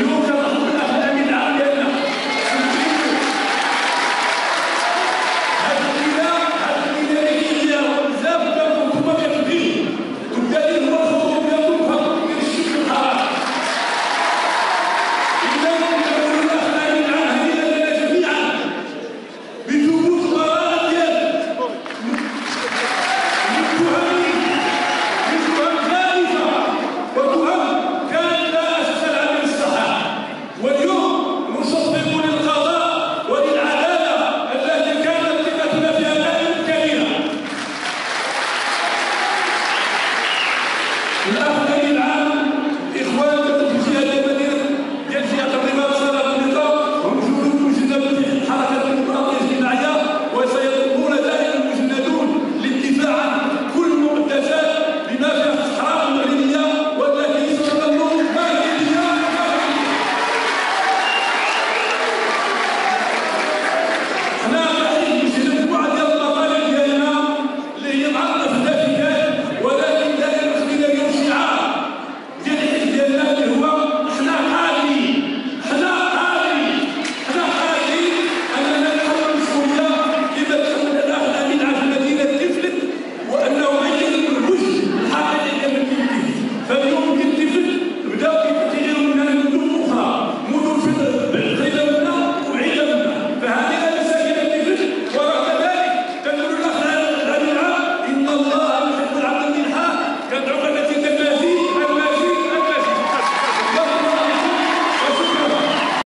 Люка! La